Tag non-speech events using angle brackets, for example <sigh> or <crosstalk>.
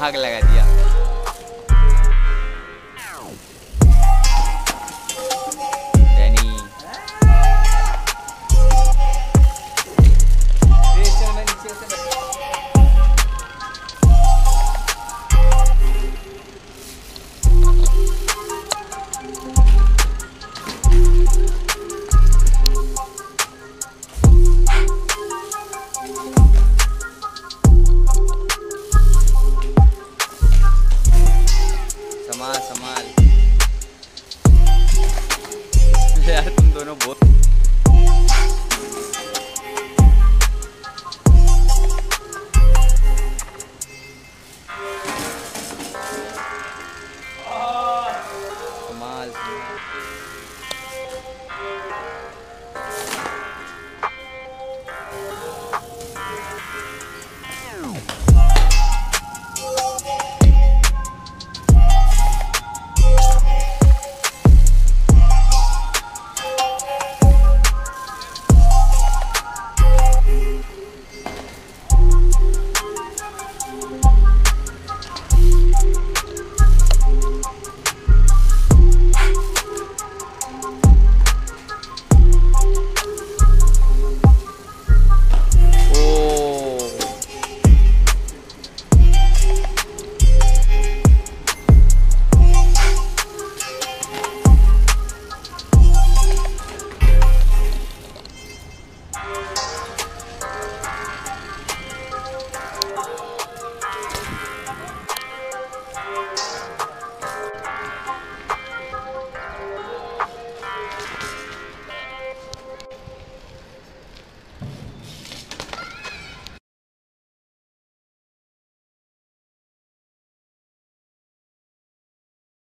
आग लगा दिया। संभाल संभाल। <laughs> यार तुम दोनों बहुत संभाल